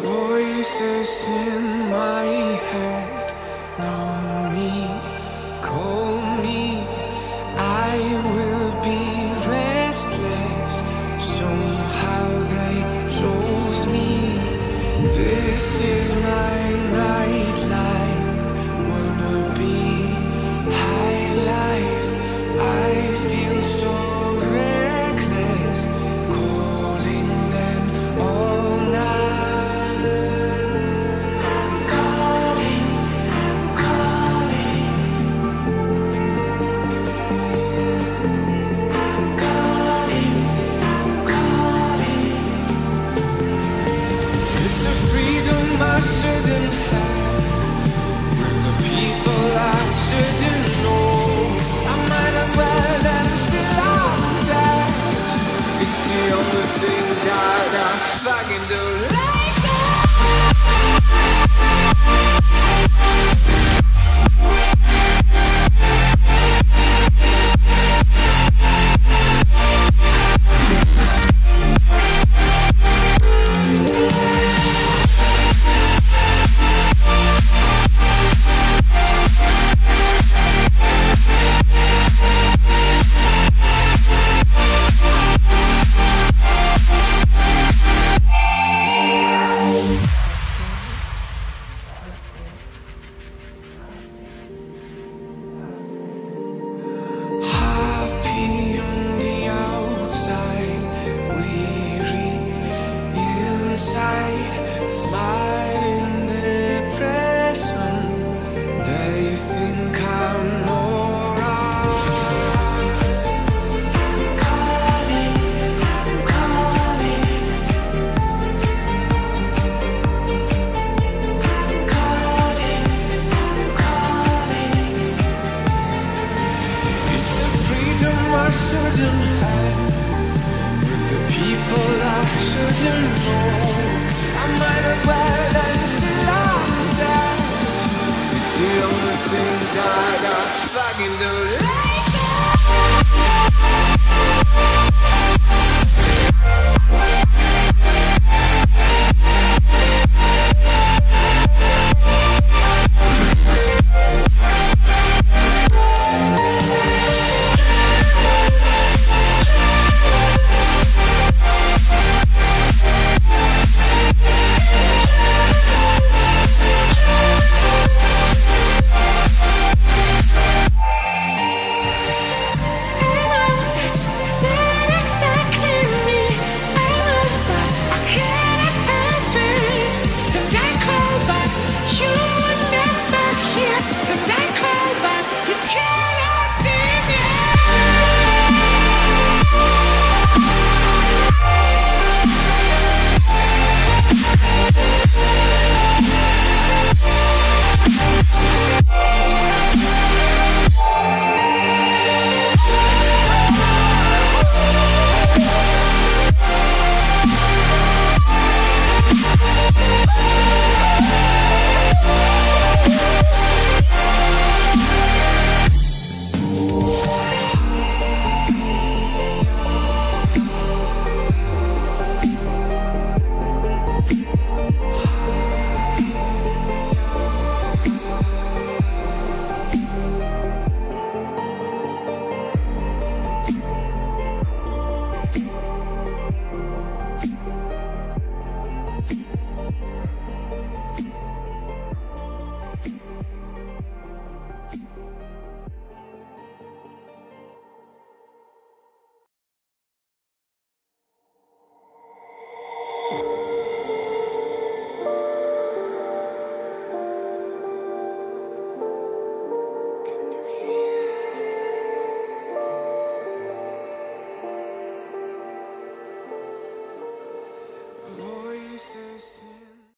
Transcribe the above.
Voices in my head know me, call me. I will be restless. Somehow they chose me. This is. freedom I shouldn't have, with the people I shouldn't. with the people I shouldn't know. I might as well. Thank you.